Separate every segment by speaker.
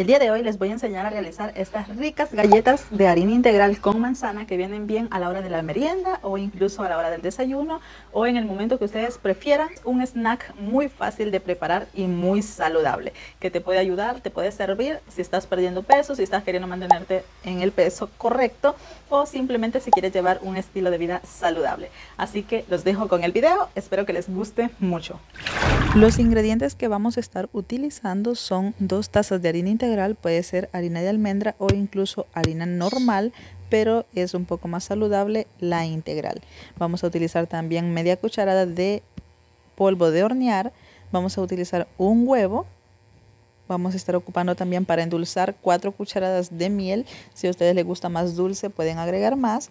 Speaker 1: El día de hoy les voy a enseñar a realizar estas ricas galletas de harina integral con manzana que vienen bien a la hora de la merienda o incluso a la hora del desayuno o en el momento que ustedes prefieran. Un snack muy fácil de preparar y muy saludable que te puede ayudar, te puede servir si estás perdiendo peso, si estás queriendo mantenerte en el peso correcto o simplemente si quieres llevar un estilo de vida saludable. Así que los dejo con el video, espero que les guste mucho. Los ingredientes que vamos a estar utilizando son dos tazas de harina integral, puede ser harina de almendra o incluso harina normal, pero es un poco más saludable la integral. Vamos a utilizar también media cucharada de polvo de hornear, vamos a utilizar un huevo, vamos a estar ocupando también para endulzar cuatro cucharadas de miel, si a ustedes les gusta más dulce pueden agregar más,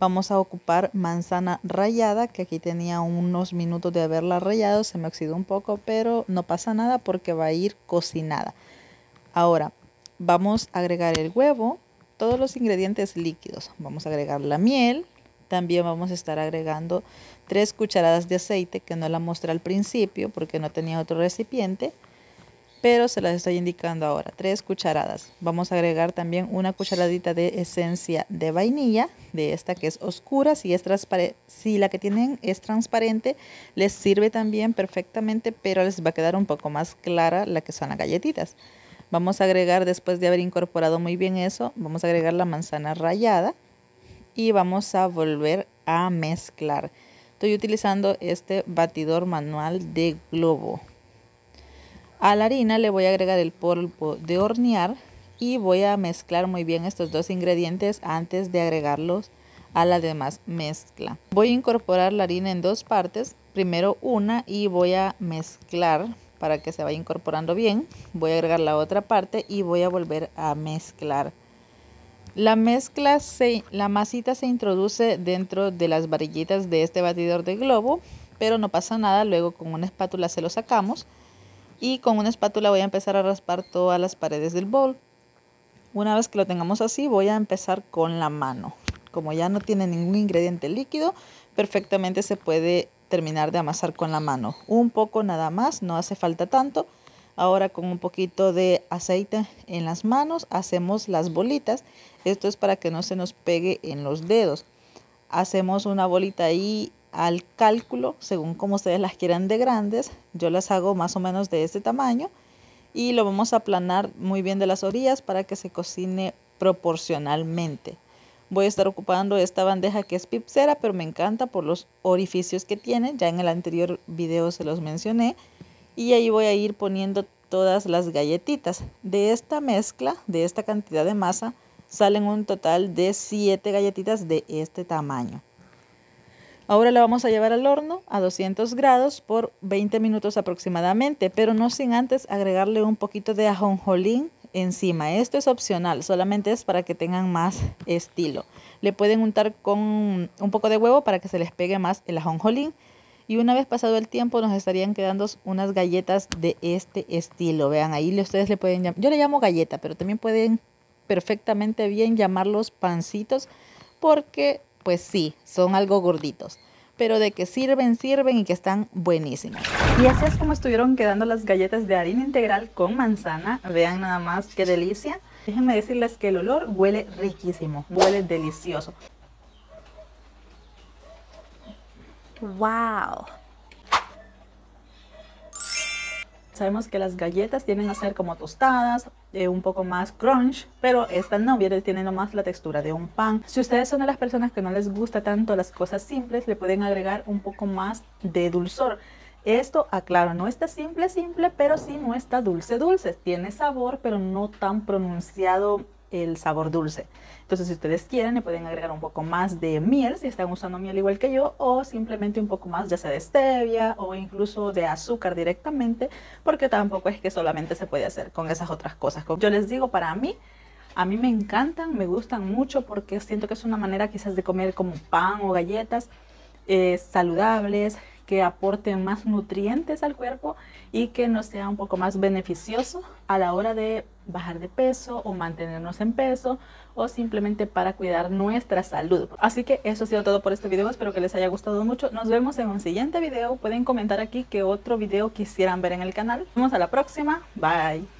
Speaker 1: Vamos a ocupar manzana rallada, que aquí tenía unos minutos de haberla rallado, se me oxidó un poco, pero no pasa nada porque va a ir cocinada. Ahora, vamos a agregar el huevo, todos los ingredientes líquidos. Vamos a agregar la miel, también vamos a estar agregando tres cucharadas de aceite, que no la mostré al principio porque no tenía otro recipiente pero se las estoy indicando ahora. Tres cucharadas. Vamos a agregar también una cucharadita de esencia de vainilla, de esta que es oscura. Si, es si la que tienen es transparente, les sirve también perfectamente, pero les va a quedar un poco más clara la que son las galletitas. Vamos a agregar, después de haber incorporado muy bien eso, vamos a agregar la manzana rallada y vamos a volver a mezclar. Estoy utilizando este batidor manual de globo. A la harina le voy a agregar el polvo de hornear y voy a mezclar muy bien estos dos ingredientes antes de agregarlos a la demás mezcla. Voy a incorporar la harina en dos partes, primero una y voy a mezclar para que se vaya incorporando bien. Voy a agregar la otra parte y voy a volver a mezclar. La mezcla, se, la masita se introduce dentro de las varillitas de este batidor de globo, pero no pasa nada, luego con una espátula se lo sacamos y con una espátula voy a empezar a raspar todas las paredes del bol. Una vez que lo tengamos así voy a empezar con la mano. Como ya no tiene ningún ingrediente líquido, perfectamente se puede terminar de amasar con la mano. Un poco nada más, no hace falta tanto. Ahora con un poquito de aceite en las manos hacemos las bolitas. Esto es para que no se nos pegue en los dedos. Hacemos una bolita ahí al cálculo, según como ustedes las quieran de grandes. Yo las hago más o menos de este tamaño y lo vamos a aplanar muy bien de las orillas para que se cocine proporcionalmente. Voy a estar ocupando esta bandeja que es pipsera, pero me encanta por los orificios que tiene. Ya en el anterior video se los mencioné. Y ahí voy a ir poniendo todas las galletitas. De esta mezcla, de esta cantidad de masa, salen un total de 7 galletitas de este tamaño. Ahora la vamos a llevar al horno a 200 grados por 20 minutos aproximadamente, pero no sin antes agregarle un poquito de ajonjolín encima. Esto es opcional, solamente es para que tengan más estilo. Le pueden untar con un poco de huevo para que se les pegue más el ajonjolín. Y una vez pasado el tiempo nos estarían quedando unas galletas de este estilo. Vean, ahí ustedes le pueden llamar, yo le llamo galleta, pero también pueden perfectamente bien llamarlos pancitos porque pues sí, son algo gorditos. Pero de que sirven, sirven y que están buenísimas. Y así es como estuvieron quedando las galletas de harina integral con manzana. Vean nada más qué delicia. Déjenme decirles que el olor huele riquísimo, huele delicioso. ¡Wow! Sabemos que las galletas tienen a ser como tostadas, eh, un poco más crunch, pero esta no, viene, tiene nomás la textura de un pan. Si ustedes son de las personas que no les gusta tanto las cosas simples, le pueden agregar un poco más de dulzor. Esto, aclaro, no está simple, simple, pero sí no está dulce, dulce. Tiene sabor, pero no tan pronunciado el sabor dulce. Entonces, si ustedes quieren, le pueden agregar un poco más de miel, si están usando miel igual que yo, o simplemente un poco más, ya sea de stevia o incluso de azúcar directamente, porque tampoco es que solamente se puede hacer con esas otras cosas. Yo les digo, para mí, a mí me encantan, me gustan mucho porque siento que es una manera quizás de comer como pan o galletas eh, saludables, que aporten más nutrientes al cuerpo y que nos sea un poco más beneficioso a la hora de bajar de peso o mantenernos en peso o simplemente para cuidar nuestra salud. Así que eso ha sido todo por este video, espero que les haya gustado mucho. Nos vemos en un siguiente video, pueden comentar aquí qué otro video quisieran ver en el canal. Nos vemos a la próxima, bye.